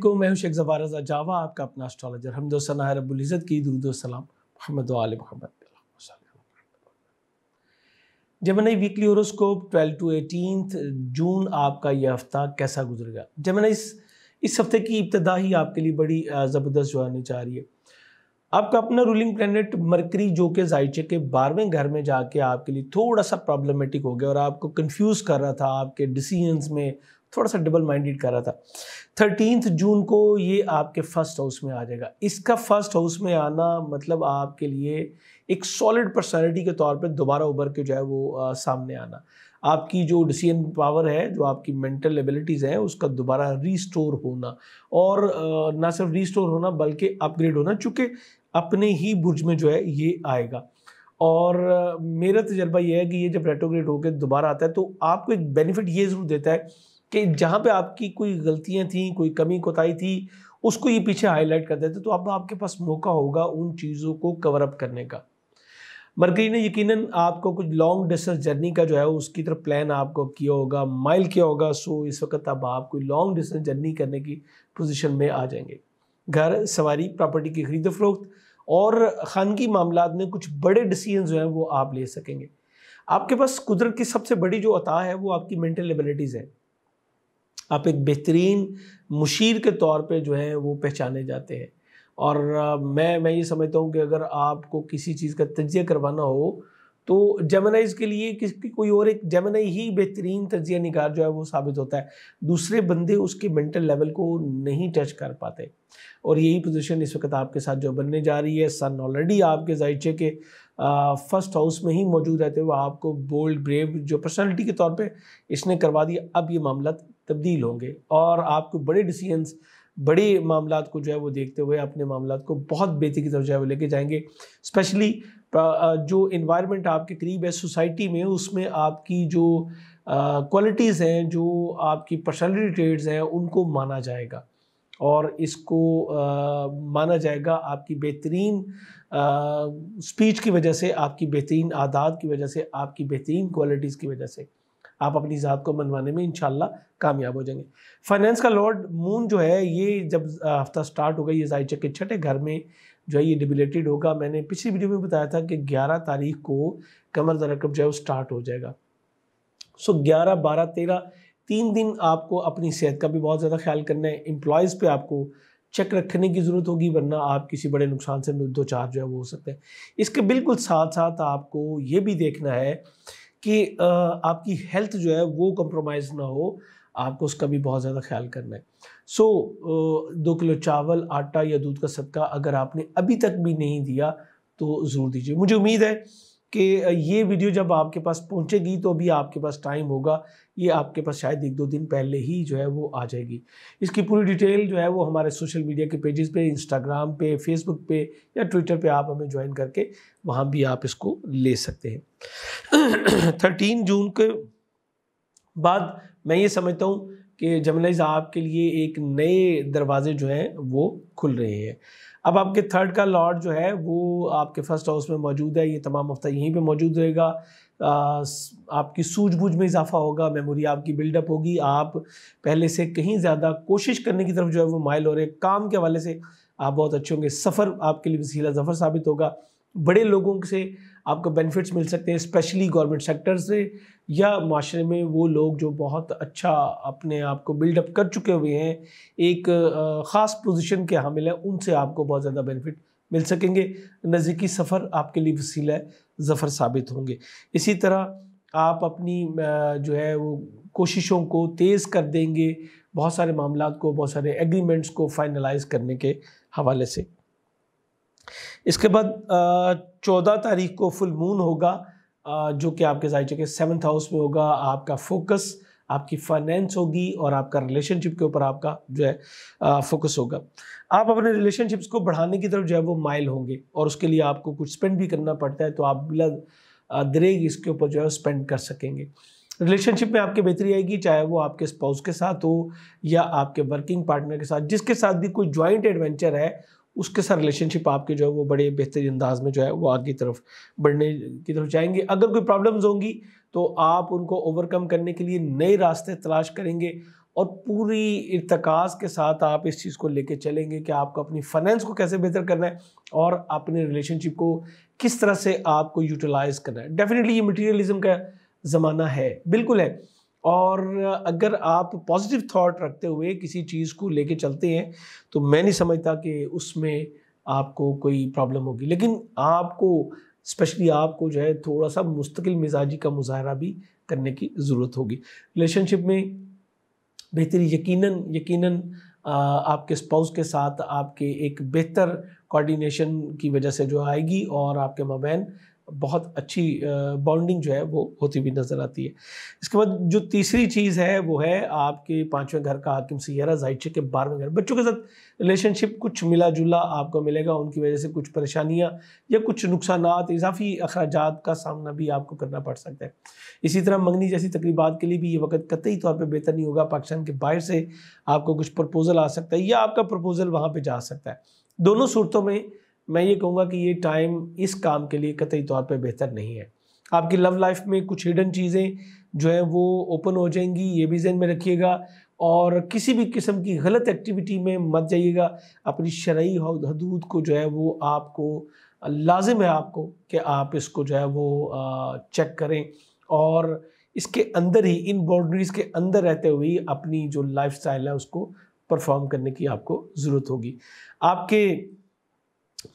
वालेकुम मैं हूँ शेख जफार रजा जावा, आपका अपना एस्ट्रोलॉजर हमदोसना रबुल्ज़त की दुरुदोसलाम मोहम्मद आल मोहम्मद। जमनई वीकली होरोस्कोप 12 टू 18 जून आपका ये हफ़्ता कैसा गुजरेगा जमनई इस इस हफ़्ते की इब्तदा ही आपके लिए बड़ी ज़बरदस्त जो आनी चाह रही है। आपका अपना रूलिंग प्लानट मरकरी जो कि जायचे के बारहवें घर में जाके आपके लिए थोड़ा सा प्रॉब्लमेटिक हो गया और आपको कंफ्यूज कर रहा था, आपके डिसीजंस में थोड़ा सा डबल माइंडेड कर रहा था। थर्टीनथ जून को ये आपके फ़र्स्ट हाउस में आ जाएगा। इसका फ़र्स्ट हाउस में आना मतलब आपके लिए एक सॉलिड पर्सनैलिटी के तौर पर दोबारा उभर के जो है वो आ, सामने आना। आपकी जो डिसीज़न पावर है जो आपकी मेंटल एबिलिटीज़ हैं उसका दोबारा रीस्टोर होना। और ना सिर्फ़ रीस्टोर होना बल्कि अपग्रेड होना चूँकि अपने ही बुर्ज में जो है ये आएगा। और मेरा तजर्बा यह है कि ये जब रेट्रोग्रेड होकर दोबारा आता है तो आपको एक बेनिफिट ये ज़रूर देता है कि जहाँ पे आपकी कोई गलतियाँ थी, कोई कमी, कोताही थी, उसको ये पीछे हाईलाइट कर देते तो अब आपके पास मौका होगा उन चीज़ों को कवर अप करने का। मरकरी ने यकीनन आपको कुछ लॉन्ग डिस्टेंस जर्नी का जो है, उसकी तरफ़ प्लान आपको किया होगा माइल किया होगा सो इस वक्त अब आप कोई लॉन्ग डिस्टेंस जर्नी करने की पोजीशन में आ जाएँगे। घर, सवारी प्रॉपर्टी की खरीद फरोख्त और खानगी मामला में कुछ बड़े डिसीज़न जो हैं, वो आप ले सकेंगे। आपके पास कुदरत की सबसे बड़ी जो अता है, वो आपकी मेंटल एबिलिटीज़ है। आप एक बेहतरीन मुशीर के तौर पे जो है वो पहचाने जाते हैं। और मैं मैं ये समझता हूँ कि अगर आपको किसी चीज़ का तजिया करवाना हो तो जेमनाइज के लिए किसी कोई और एक जेमनाई ही बेहतरीन तजिया निकार जो है वो साबित होता है। दूसरे बंदे उसके मेंटल लेवल को नहीं टच कर पाते। और यही पोजीशन इस वक्त आपके साथ जो बनने जा रही है। सन ऑलरेडी आपके जायचे के फ़र्स्ट हाउस में ही मौजूद रहते हुए आपको बोल्ड ब्रेव जो पर्सनैलिटी के तौर पर इसने करवा दिया। अब ये मामला तब्दील होंगे। और आपको बड़े डिसीजंस बड़े मामला को जो है वो देखते हुए अपने मामला को बहुत बेहतरी की तरफ़ जो है वो लेके जाएँगे। स्पेशली जो इन्वायरमेंट आपके करीब है सोसाइटी में उसमें आपकी जो क्वालिटीज़ हैं जो आपकी पर्सनैलिटी ट्रेड्स हैं उनको माना जाएगा। और इसको आ, माना जाएगा आपकी बेहतरीन स्पीच की वजह से आपकी बेहतरीन आदात की वजह से आपकी बेहतरीन क्वालिटीज़ की वजह से। आप अपनी ज़ात को मनवाने में इनशाला कामयाब हो जाएँगे। फाइनेंस का लॉर्ड मून जो है, ये जब हफ़्ता स्टार्ट होगा, ये जायचे के छठे घर में जो है, ये डिबिलेटेड होगा। मैंने पिछली वीडियो में बताया था कि 11 तारीख को कमर दरकब जो है, वो स्टार्ट हो जाएगा। सो ग्यारह, बारह, तेरह, तीन दिन आपको अपनी सेहत का भी बहुत ज़्यादा ख्याल करना है। एम्प्लॉयज़ पे आपको चेक रखने की ज़रूरत होगी, वरना आप किसी बड़े नुकसान से दो चार जो है, वो हो सकते हैं। इसके बिल्कुल साथ साथ आपको ये भी देखना है कि आपकी हेल्थ जो है वो कंप्रोमाइज़ ना हो आपको उसका भी बहुत ज़्यादा ख्याल करना है। सो so, दो किलो चावल आटा या दूध का सदका अगर आपने अभी तक भी नहीं दिया तो ज़रूर दीजिए। मुझे उम्मीद है कि ये वीडियो जब आपके पास पहुंचेगी तो अभी आपके पास टाइम होगा। ये आपके पास शायद एक दो दिन पहले ही जो है वो आ जाएगी। इसकी पूरी डिटेल जो है वो हमारे सोशल मीडिया के पेजेस पे, इंस्टाग्राम पे, फेसबुक पे या ट्विटर पे आप हमें ज्वाइन करके वहाँ भी आप इसको ले सकते हैं। थर्टीन जून के बाद मैं ये समझता हूँ कि जमनाइज आपके लिए एक नए दरवाजे जो हैं, वो खुल रहे हैं। अब आपके थर्ड का लॉर्ड जो है, वो आपके फ़र्स्ट हाउस में मौजूद है, ये तमाम हफ़्ता यहीं पे मौजूद रहेगा। आपकी सूझबूझ में इजाफा होगा मेमोरी आपकी बिल्डअप होगी। आप पहले से कहीं ज़्यादा कोशिश करने की तरफ़ जो है, वो माइल हो रहे काम के हवाले से आप बहुत अच्छे होंगे। सफ़र आपके लिए वसीला जफ़र साबित होगा। बड़े लोगों से आपको बेनिफिट्स मिल सकते हैं स्पेशली गवर्नमेंट सेक्टर से, या माशरे में वो लोग जो बहुत अच्छा अपने आप को बिल्डअप कर चुके हुए हैं, एक ख़ास पोजीशन के हामिल हैं, उनसे आपको बहुत ज़्यादा बेनिफिट मिल सकेंगे। नज़दीकी सफ़र आपके लिए वसीला ज़फ़र साबित होंगे। इसी तरह आप अपनी जो है वो कोशिशों को तेज़ कर देंगे, बहुत सारे मामला को, बहुत सारे एग्रीमेंट्स को फाइनलाइज करने के हवाले से। इसके बाद चौदह तारीख को फुल मून होगा जो कि आपके जायचे के सेवन्थ हाउस में होगा, आपका फोकस आपकी फाइनेंस होगी और आपका रिलेशनशिप के ऊपर आपका जो है फोकस होगा। आप अपने रिलेशनशिप्स को बढ़ाने की तरफ़ जो है वो माइल होंगे और उसके लिए आपको कुछ स्पेंड भी करना पड़ता है तो आप बिला दरेग, इसके ऊपर जो है स्पेंड कर सकेंगे। रिलेशनशिप में आपकी बेहतरी आएगी, चाहे वो आपके स्पाउस के साथ हो या आपके वर्किंग पार्टनर के साथ, जिसके साथ भी कोई ज्वाइंट एडवेंचर है उसके साथ रिलेशनशिप आपके जो है वो बड़े बेहतरीन अंदाज में जो है वो आगे की तरफ़ बढ़ने की तरफ़ जाएँगे। अगर कोई प्रॉब्लम्स होंगी तो आप उनको ओवरकम करने के लिए नए रास्ते तलाश करेंगे और पूरी इरतकाज के साथ आप इस चीज़ को लेके चलेंगे कि आपको अपनी फाइनेंस को कैसे बेहतर करना है और अपने रिलेशनशिप को किस तरह से आपको यूटिलाइज करना है। डेफिनेटली ये मटीरियलिज्म का ज़माना है। बिल्कुल है। और अगर आप पॉजिटिव थॉट रखते हुए किसी चीज़ को लेके चलते हैं तो मैं नहीं समझता कि उसमें आपको कोई प्रॉब्लम होगी। लेकिन आपको स्पेशली आपको जो है थोड़ा सा मुस्तकिल मिजाजी का मुजाहरा भी करने की ज़रूरत होगी। रिलेशनशिप में बेहतरी यकीनन यकीनन आपके स्पाउस के साथ आपके एक बेहतर कोऑर्डिनेशन की वजह से जो आएगी और आपके मबैन बहुत अच्छी बॉन्डिंग जो है वो होती हुई नज़र आती है। इसके बाद जो तीसरी चीज़ है वो है आपके पाँचवें घर का हाकिम सैारा जायचे के बारहवें घर। बच्चों के साथ रिलेशनशिप कुछ मिला जुला आपको मिलेगा, उनकी वजह से कुछ परेशानियाँ या कुछ नुकसान इजाफी अखराज का सामना भी आपको करना पड़ सकता है। इसी तरह मंगनी जैसी तकरीबा के लिए भी ये वक्त कतई तौर पर बेहतर नहीं होगा। पाकिस्तान के बाहर से आपको कुछ प्रपोज़ल आ सकता है या आपका प्रपोज़ल वहाँ पर जा सकता है। दोनों सूरतों में मैं ये कहूँगा कि ये टाइम इस काम के लिए कतई तौर पर बेहतर नहीं है। आपकी लव लाइफ में कुछ हिडन चीज़ें जो है वो ओपन हो जाएँगी, ये भी जहन में रखिएगा और किसी भी किस्म की गलत एक्टिविटी में मत जाइएगा। अपनी शरई हदूद को जो है वो आपको, लाजिम है आपको कि आप इसको जो है वो चेक करें और इसके अंदर ही, इन बाउंड्रीज़ के अंदर रहते हुए अपनी जो लाइफ है उसको परफॉर्म करने की आपको ज़रूरत होगी। आपके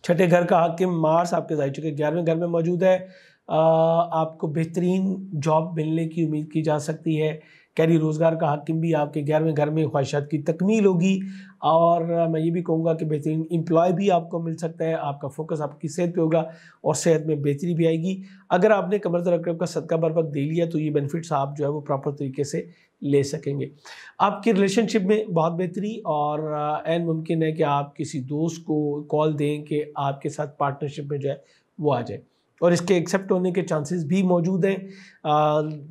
छठे घर का हाकिम मार्स आपके ज़ाहिर चुके ग्यारहवें घर में मौजूद है। आपको बेहतरीन जॉब मिलने की उम्मीद की जा सकती है। कैरी रोज़गार का हाकिम भी आपके ग्यारहवें घर में ख्वाहिशात की तकमील होगी। और मैं ये भी कहूँगा कि बेहतरीन एम्प्लॉय भी आपको मिल सकता है, आपका फोकस आपकी सेहत पे होगा और सेहत में बेहतरी भी आएगी। अगर आपने कमर रकब का सदका बर वक्त दे लिया तो ये बेनिफिट्स आप जो है वो प्रॉपर तरीके से ले सकेंगे। आपकी रिलेशनशिप में बहुत बेहतरी और एन मुमकिन है कि आप किसी दोस्त को कॉल दें कि आपके साथ पार्टनरशिप में जो है वो आ जाए। और इसके एक्सेप्ट होने के चांसेस भी मौजूद हैं।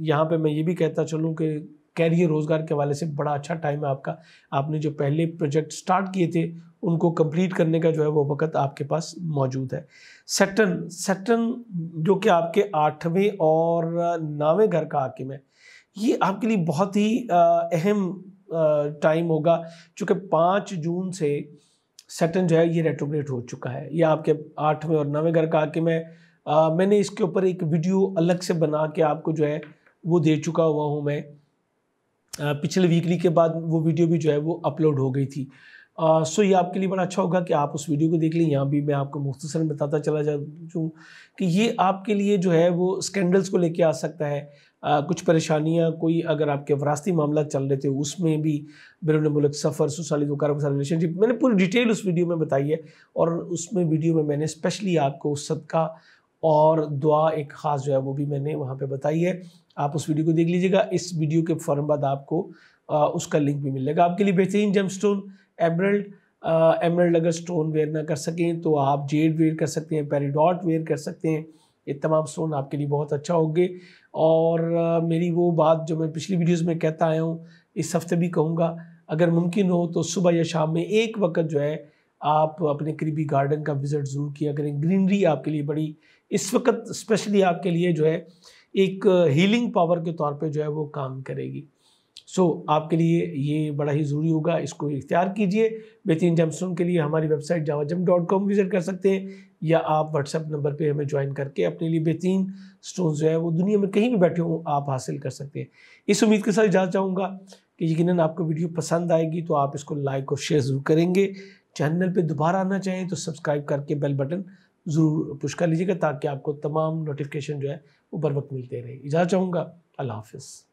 यहाँ पे मैं ये भी कहता चलूँ कि कैरियर रोज़गार के हवाले से बड़ा अच्छा टाइम है आपका। आपने जो पहले प्रोजेक्ट स्टार्ट किए थे, उनको कंप्लीट करने का जो है वो वक्त आपके पास मौजूद है। सेटन सेटन जो कि आपके आठवें और नौवें घर का हाकिम है ये आपके लिए बहुत ही अहम टाइम होगा। चूँकि पाँच जून से सेटन जो है ये रेट्रोग्रेट हो चुका है। ये आपके आठवें और नवें घर का हाकिम है आ, मैंने इसके ऊपर एक वीडियो अलग से बना के आपको जो है वो दे चुका हुआ हूँ मैं। आ, पिछले वीकली के बाद वो वीडियो भी जो है वो अपलोड हो गई थी। आ, सो ये आपके लिए बड़ा अच्छा होगा कि आप उस वीडियो को देख लें। यहाँ भी मैं आपको मुख्तर बताता चला जा जाऊँ कि ये आपके लिए जो है वो स्कैंडल्स को लेके आ सकता है। आ, कुछ परेशानियाँ कोई अगर आपके वरासती मामला चल रहे थे उसमें भी बैरून मुल्क सफ़र सुसाली दुकार के रिलेशनशिप मैंने पूरी डिटेल उस वीडियो में बताई है और उसमें वीडियो में मैंने स्पेशली आपको उस सदका और दुआ एक ख़ास जो है वो भी मैंने वहाँ पे बताई है। आप उस वीडियो को देख लीजिएगा। इस वीडियो के फ़ौरन बाद आपको आ, उसका लिंक भी मिलेगा। आपके लिए बेहतरीन जम स्टोन एमरल्ड एमरल्ड अगर स्टोन वेयर ना कर सकें तो आप जेड वेयर कर सकते हैं पेरीडॉट वेयर कर सकते हैं। ये तमाम स्टोन आपके लिए बहुत अच्छा होंगे। और आ, मेरी वो बात जो मैं पिछली वीडियोस में कहता आया हूँ इस हफ़्ते भी कहूँगा अगर मुमकिन हो तो सुबह या शाम में एक वक्त जो है आप अपने करीबी गार्डन का विज़िट ज़रूर किया करें। ग्रीनरी आपके लिए बड़ी इस वक्त स्पेशली आपके लिए जो है एक हीलिंग पावर के तौर पे जो है वो काम करेगी। सो so, आपके लिए ये बड़ा ही ज़रूरी होगा इसको इख्तियार कीजिए। बेहतरीन जमस्टोन के लिए हमारी वेबसाइट जावा जम डॉट कॉम विज़िट कर सकते हैं या आप व्हाट्सएप नंबर पे हमें ज्वाइन करके अपने लिए बेहतरीन स्टोन जो है वो दुनिया में कहीं भी बैठे हों आप हासिल कर सकते हैं। इस उम्मीद के साथ इजाज़ चाहूँगा कि यकीन आपको वीडियो पसंद आएगी तो आप इसको लाइक और शेयर ज़रूर करेंगे। चैनल पे दोबारा आना चाहें तो सब्सक्राइब करके बेल बटन ज़रूर पुश कर लीजिएगा ताकि आपको तमाम नोटिफिकेशन जो है वो बर वक्त मिलते रहे। इजाज़त चाहूँगा। अल्लाह हाफिज़।